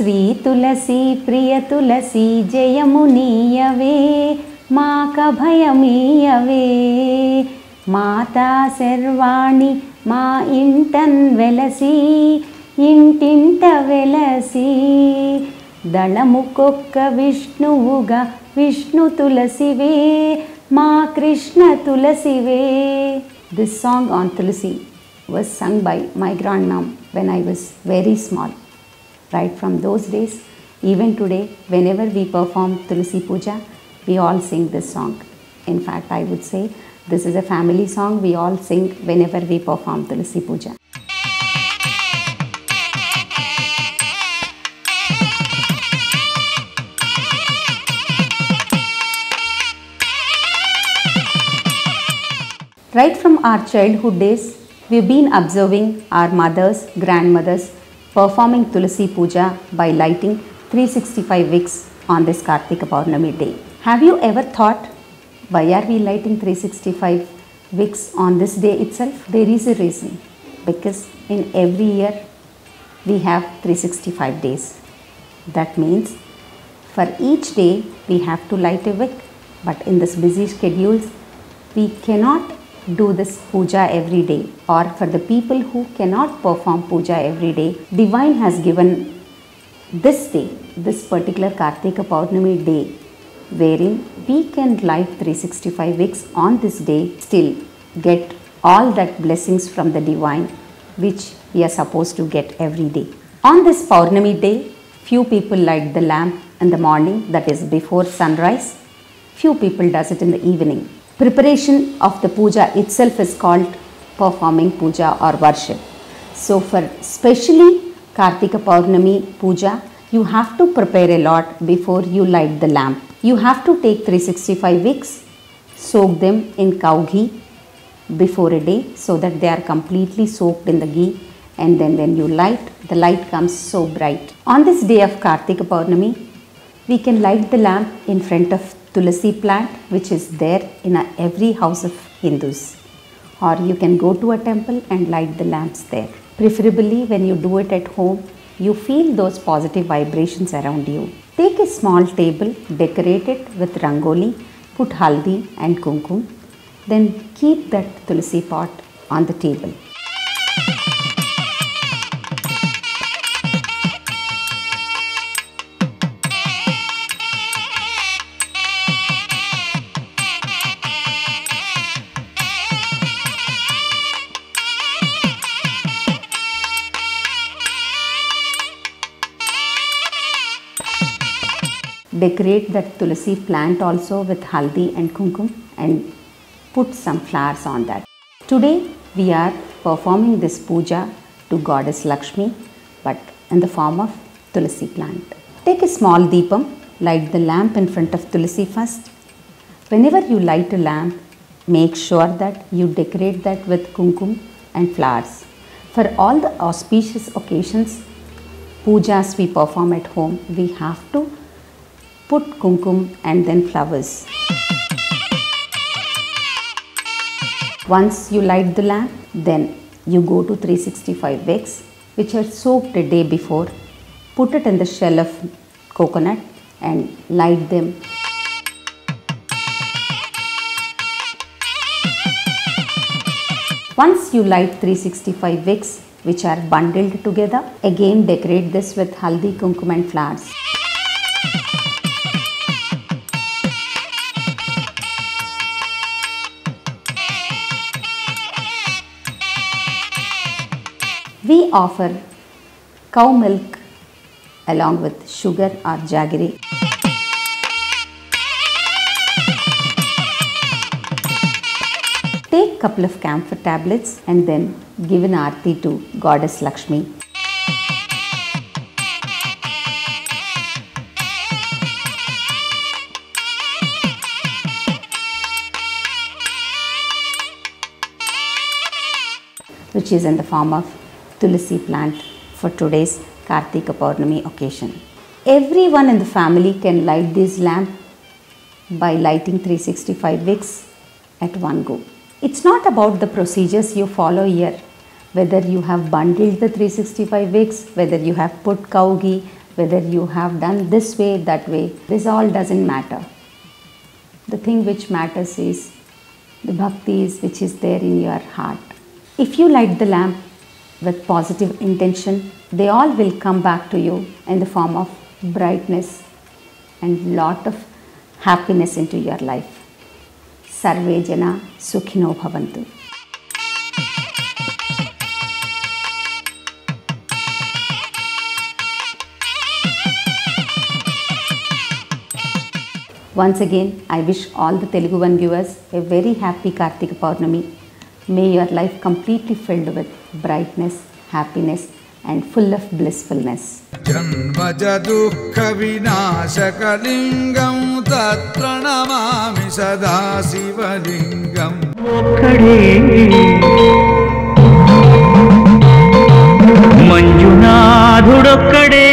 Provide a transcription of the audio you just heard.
శ్రీ తులసి ప్రియ తులసి జయము నీయవే మాక భయమీయవే. మాతా శర్వాణి మా ఇంటన్ వెలసి ఇంటింట వెలసి. దళముకొక్క విష్ణువుగా విష్ణు తులసివే మా Krishna తులసివే. This song on Tulsi was sung by my grandmom when I was very small. Right from those days, even today, whenever we perform Tulsi Puja, we all sing this song. In fact, I would say this is a family song we all sing whenever we perform Tulsi Puja. Right from our childhood days, we've been observing our mothers, grandmothers performing Tulsi Puja by lighting 365 wicks on this Kartika Purnami day. Have you ever thought why are we lighting 365 wicks on this day itself? There is a reason because in every year we have 365 days. That means for each day we have to light a wick, but in this busy schedules we cannot do this puja every day. Or for the people who cannot perform puja every day divine has given this day this particular kartika purnami day wherein we can light 365 weeks on this day still get all that blessings from the divine which we are supposed to get every day. On this purnami day few people light the lamp in the morning that is before sunrise. Few people does it in the evening preparation of the puja itself is called performing puja or worship. So for specially Kartika Purnami puja, you have to prepare a lot before you light the lamp. You have to take 365 wicks, soak them in cow ghee before a day so that they are completely soaked in the ghee and then when you light, the light comes so bright. On this day of Kartika Purnami, we can light the lamp in front of tulasi plant which is there in every house of Hindus or you can go to a temple and light the lamps there. Preferably when you do it at home, you feel those positive vibrations around you. Take a small table, decorate it with rangoli, put haldi and kumkum, then keep that tulasi pot on the table. Decorate that tulsi plant also with haldi and kumkum and put some flowers on that. Today we are performing this puja to goddess Lakshmi but in the form of tulsi plant. Take a small deepam, light the lamp in front of tulsi first. Whenever you light a lamp, make sure that you decorate that with kumkum and flowers. For all the auspicious occasions, pujas we perform at home, we have to put kumkum and then flowers. Once you light the lamp, then you go to 365 wicks which are soaked a day before. Put it in the shell of coconut and light them. Once you light 365 wicks which are bundled together, again decorate this with haldi, kumkum and flowers. We offer cow milk along with sugar or jaggery. Take couple of camphor tablets and then give an aarti to goddess Lakshmi. which is in the form of tulasi plant for today's Kartika Purnami occasion. Everyone in the family can light this lamp by lighting 365 wicks at one go. It's not about the procedures you follow here, whether you have bundled the 365 wicks, whether you have put cow ghee, whether you have done this way, that way, this all doesn't matter. The thing which matters is the bhakti which is there in your heart. If you light the lamp with positive intention, they all will come back to you in the form of brightness and lot of happiness into your life. Sarve Jana Sukhino Bhavantu. Once again, I wish all the Telugu One viewers a very happy Kartika Purnami. May your life completely filled with brightness, happiness and full of blissfulness. जन्मज दुःख विनाशकलिङ्गं तत्र नमामि सदा शिवलिङ्गम् मञ्जुनाथुडोक्कडे